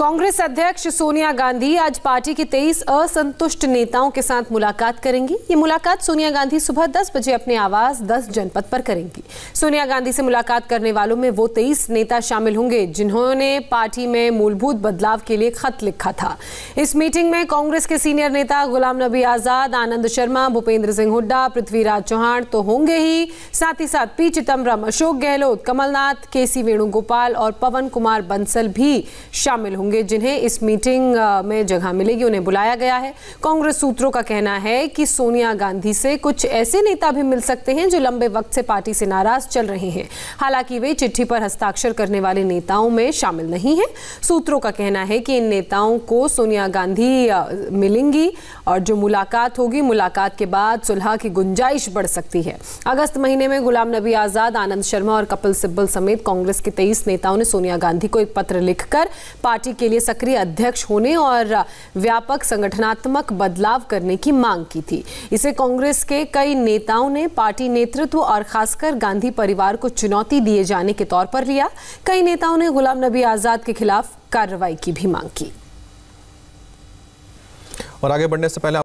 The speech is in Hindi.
कांग्रेस अध्यक्ष सोनिया गांधी आज पार्टी के 23 असंतुष्ट नेताओं के साथ मुलाकात करेंगी। ये मुलाकात सोनिया गांधी सुबह 10 बजे अपने आवास 10 जनपद पर करेंगी। सोनिया गांधी से मुलाकात करने वालों में वो 23 नेता शामिल होंगे, जिन्होंने पार्टी में मूलभूत बदलाव के लिए खत लिखा था। इस मीटिंग में कांग्रेस के सीनियर नेता गुलाम नबी आज़ाद, आनंद शर्मा, भूपेंद्र सिंह हुड्डा, पृथ्वीराज चौहान तो होंगे ही। साथ ही साथ P Chidambaram Ashok Gehlot, Kamalnath K C Venugopal और पवन कुमार बंसल भी शामिल होंगे। जिन्हें इस मीटिंग में जगह मिलेगी, उन्हें बुलाया गया है। कांग्रेस सूत्रों का कहना है कि सोनिया गांधी से कुछ ऐसे नेता भी मिल सकते हैं, जो लंबे वक्त से पार्टी से नाराज़ चल रहे हैं। हालाँकि वे चिट्ठी पर हस्ताक्षर करने वाले नेताओं में शामिल नहीं है। सूत्रों का कहना है कि इन नेताओं को सोनिया गांधी मिलेंगी और जो मुलाकात होगी, मुलाकात के बाद सुलह की गुंजाइश बढ़ सकती है। अगस्त महीने में गुलाम नबी आज़ाद, आनंद शर्मा और कपिल सिब्बल समेत कांग्रेस के तेईस नेताओं ने सोनिया गांधी को एक पत्र लिखकर पार्टी के लिए सक्रिय अध्यक्ष होने और व्यापक संगठनात्मक बदलाव करने की मांग की थी। इसे कांग्रेस के कई नेताओं ने पार्टी नेतृत्व और खासकर गांधी परिवार को चुनौती दिए जाने के तौर पर लिया। कई नेताओं ने गुलाम नबी आज़ाद के खिलाफ कार्रवाई की भी मांग की। और आगे बढ़ने से पहले